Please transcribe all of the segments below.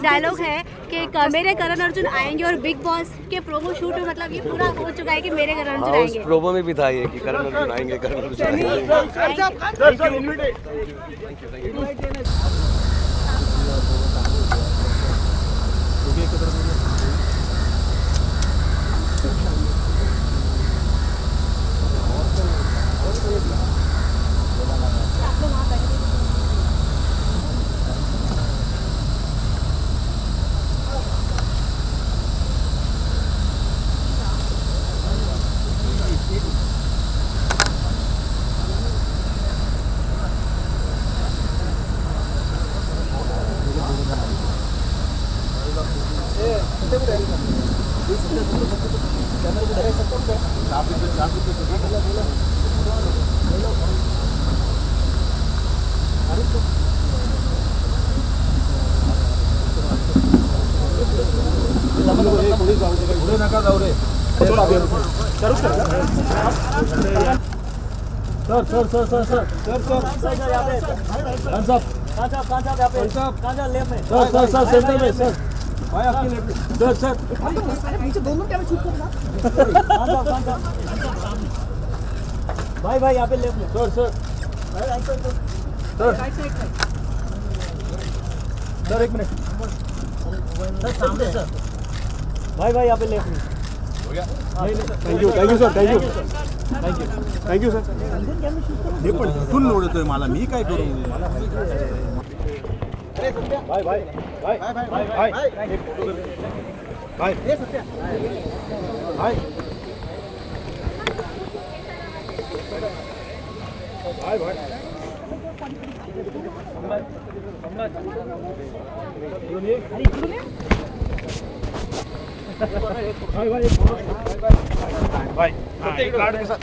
एक डायलॉग है कि मेरे करण अर्जुन आएँगे और बिग बॉस के प्रोमो शूट में मतलब ये पूरा हो चुका है कि मेरे करण अर्जुन हाँ आएँगे प्रोमो में भी था ये कि करण अर्जुन आएँगे करण अर्जुन आएँगे sir sir sir sir sir sir sir hands up sir sir sir centre में सर भाई आपकी लेफ़्ट सर सर भाई भाई यहाँ पे left sir sir sir sir एक मिनट सामने सर भाई भाई यहाँ पे left sir thank you thank you thank you sir हे मला मी काय करू भाई भाई भाई भाई भाई भाई भाई भाई भाई भाई भाई हाँ, कार्ड के साथ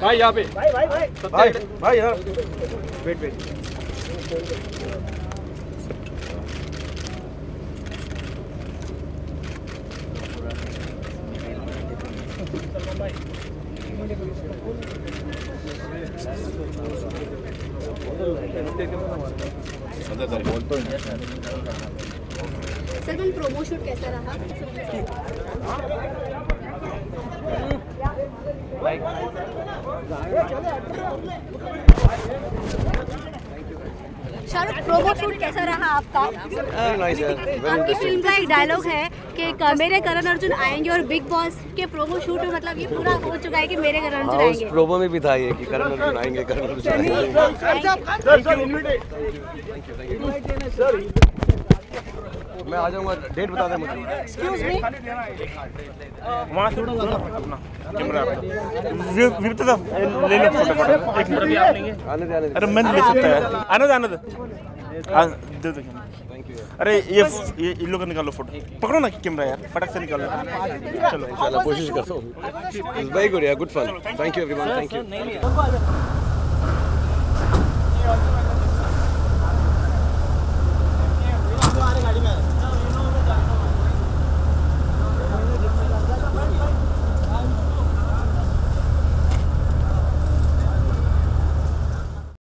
भाई यहाँ पे भाई भाई भाई भाई यहाँ वेट वेट सर कल प्रोमो शूट कैसा रहा? शाहरुख प्रोमो शूट कैसा रहा आपका आपकी फ़िल्म का एक डायलॉग है कि मेरे करण अर्जुन आएँगे और बिग बॉस के प्रोमो शूट में मतलब ये पूरा हो चुका है कि मेरे करण अर्जुन हाँ आएँगे प्रोमो में भी था ये कि करण अर्जुन आएँगे करण अर्जुन आएँगे मैं आ जाऊँगा डेट बता दे मुझे। एक्सक्यूज मी वहाँ से जाता अपना कैमरा विपत ले लो फ़ोटो फ़ोटो। एक मिनट भी आप लेंगे आने दे आने दे अरे मैं ले सकता है आने दे आने दे। आ, दे दो कैमरा। अरे ये ये इन लोग का निकालो फ़ोटो। पकड़ो ना कैमरा यार फटक से निकालो। चलो। इंशाल्लाह कोशिश करता हूँ। वेरी गुड यार good fun thank you everyone thank you